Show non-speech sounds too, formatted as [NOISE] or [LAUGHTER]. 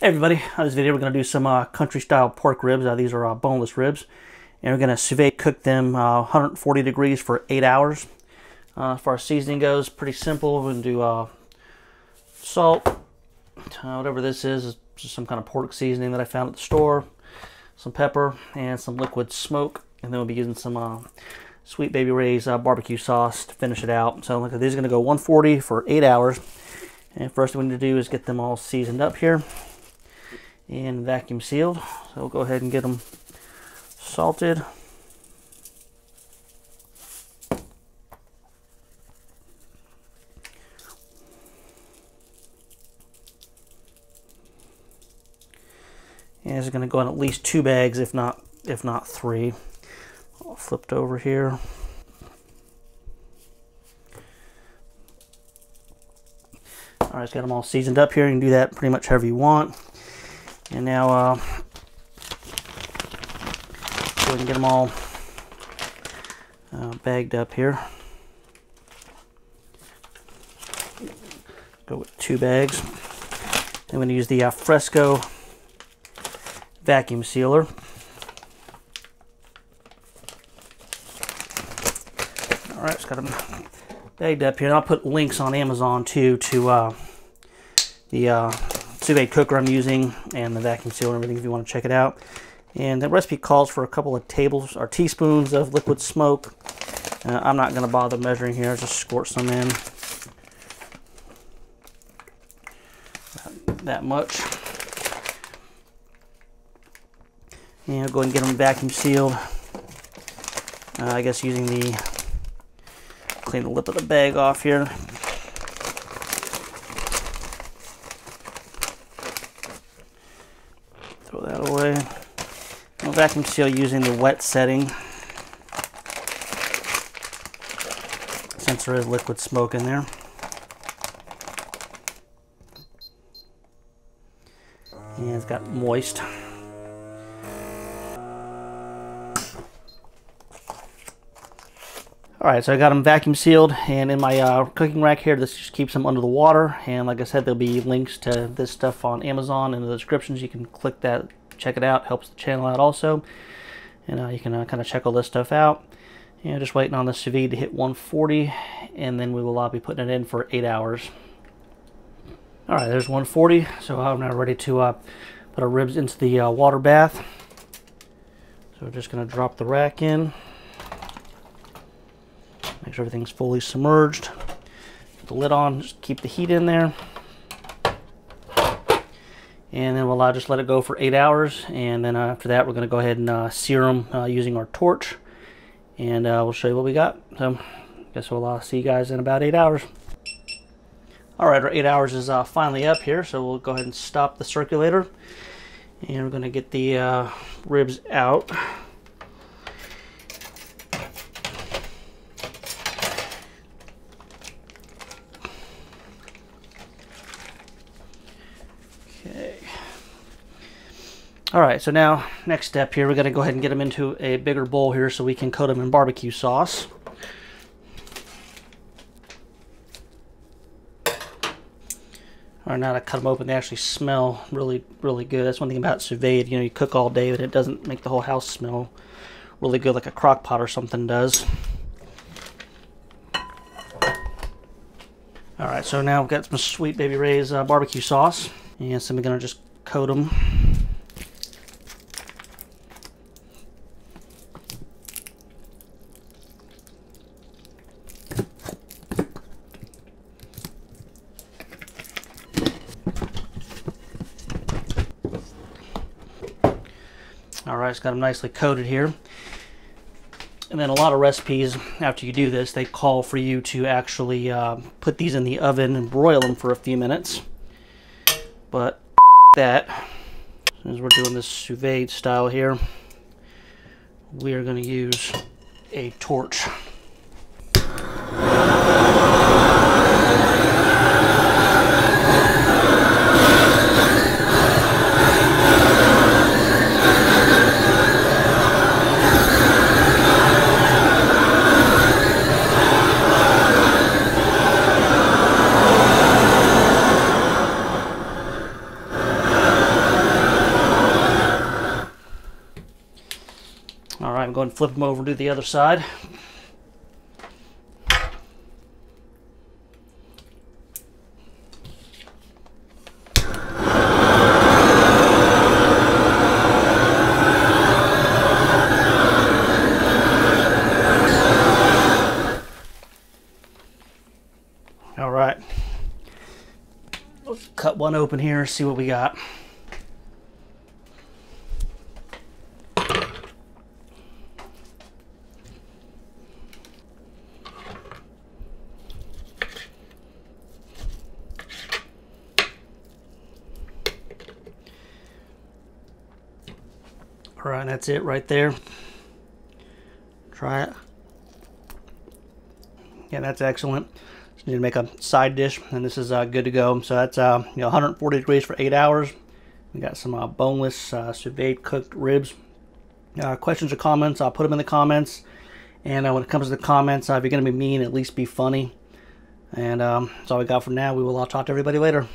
Hey everybody, on this video we're going to do some uh, country style pork ribs. Uh, these are uh, boneless ribs. And we're going to sous cook them 140 uh, degrees for 8 hours. Uh, as far as seasoning goes, pretty simple. We're going to do uh, salt, whatever this is, just some kind of pork seasoning that I found at the store, some pepper, and some liquid smoke. And then we'll be using some Sweet Baby Ray's barbecue sauce to finish it out. So these are going to go 140 for 8 hours. And first thing we need to do is get them all seasoned up here and vacuum sealed. So we'll go ahead and get them salted. And it's going to go in at least two bags, if not if not three. All flipped over here. All right, it's got them all seasoned up here. You can do that pretty much however you want. And now, uh, go ahead and get them all uh, bagged up here. Go with two bags. I'm going to use the uh, Fresko vacuum sealer. All right, just got them bagged up here. And I'll put links on Amazon too to uh, the sous cooker I'm using and the vacuum seal and everything if you want to check it out. And the recipe calls for a couple of tables or teaspoons of liquid smoke. Uh, I'm not going to bother measuring here, just squirt some in. That, that much. And I'll go ahead and get them vacuum sealed. Uh, I guess using the, clean the lip of the bag off here. Vacuum seal using the wet setting since there is liquid smoke in there. And it's got moist. Alright, so I got them vacuum sealed, and in my uh, cooking rack here, this just keeps them under the water. And like I said, there'll be links to this stuff on Amazon in the descriptions. You can click that check it out. Helps the channel out also. And uh, you can uh, kind of check all this stuff out. And just waiting on the sous vide to hit 140, and then we will uh, be putting it in for eight hours. All right, there's 140. So I'm now ready to uh, put our ribs into the uh, water bath. So we're just going to drop the rack in. Make sure everything's fully submerged. Put the lid on, just keep the heat in there and then we'll uh, just let it go for eight hours. And then uh, after that we're going to go ahead and uh, sear them uh, using our torch. And uh, we'll show you what we got. So I guess we'll uh, see you guys in about eight hours. Alright our eight hours is finally up here. So we'll go ahead and stop the circulator. And we're going to get the ribs out All right, so now next step here, we're gonna go ahead and get them into a bigger bowl here so we can coat them in barbecue sauce. Right, now to cut them open, they actually smell really, really good. That's one thing about vide. You know, you cook all day, but it doesn't make the whole house smell really good like a crock pot or something does. All right, so now we've got some Sweet Baby Ray's uh, barbecue sauce. And so we're gonna just coat them All right, it's got them nicely coated here. And then a lot of recipes, after you do this, they call for you to actually uh, put these in the oven and broil them for a few minutes. But [LAUGHS] that, as we're doing this sous vide style here, we are going to use a torch. I'm going to flip them over to the other side. All right. Let's cut one open here, see what we got. All right, that's it right there. Try it. Yeah, that's excellent. Just need to make a side dish, and this is uh, good to go. So that's uh, you know 140 degrees for eight hours. We got some uh, boneless uh, sous vide cooked ribs. Uh, questions or comments? I'll put them in the comments. And uh, when it comes to the comments, uh, if you're going to be mean, at least be funny. And um, that's all we got for now. We will all talk to everybody later.